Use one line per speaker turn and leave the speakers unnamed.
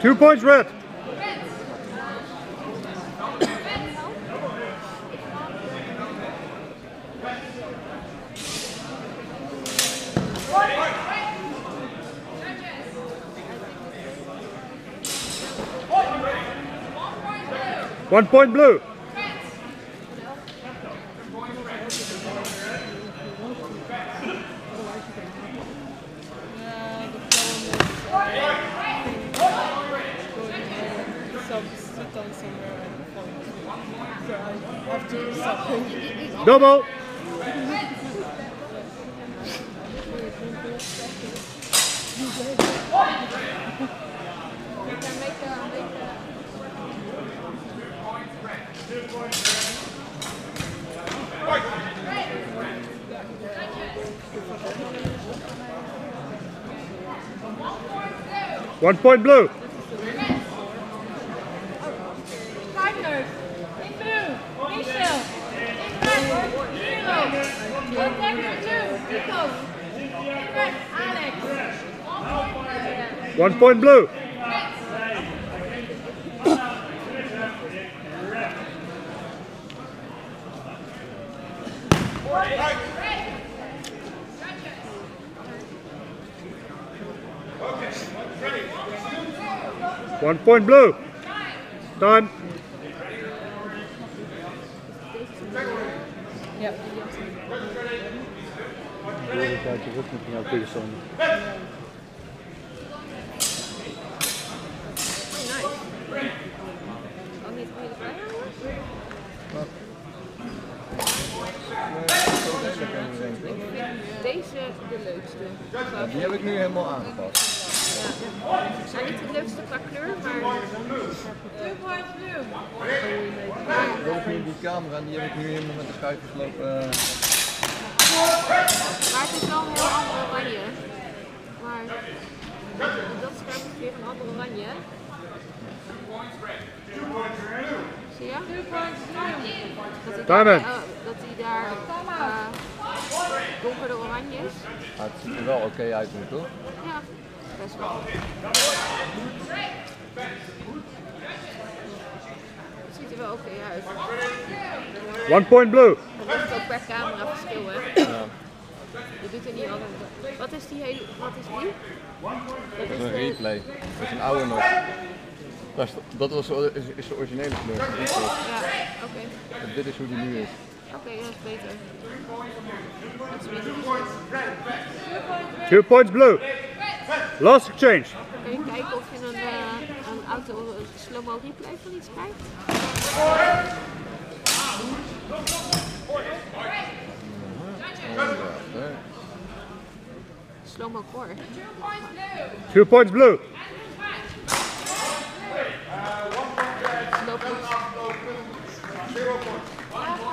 Two points red. One point blue.
Substitute
One point blue.
Partners. In blue. Michel. In red. Hero. Contact blue. Nico. In red. Alex.
One point blue. One point blue. Time.
Ja.
Deze de leukste.
Ja, die heb ik nu helemaal aangepast.
Nou, niet het leukste qua kleur, maar
nu die camera, die heb ik nu helemaal met de schuifjes lopen. eh,
Maar het is wel een heel ander oranje. Maar dat scherm is weer een ander oranje. Zie je?
Two points blue.
Dat hij
Time
daar, eh, dat hij daar eh, donkerder oranje is.
maar het ziet er wel oké uit nu, toch?
Ja, best wel. Het ziet er wel oké uit.
One point blue.
Dat ligt ook per camera verschil, hè? Je doet er niet altijd. Wat is die hele. Wat is die?
Dat is een replay. Dat is een oude nog. Dat, is, dat was, is, is de originele kleur.
Ja, oké.
En dit is hoe die nu is.
Oké, dat is beter. Dat is beter.
Two points blue. Last exchange.
Kun je kijken of je een, eh, een auto een slow-mo replay van iets krijgt? Slow-mo core.
Two points blue. Zero points. One point.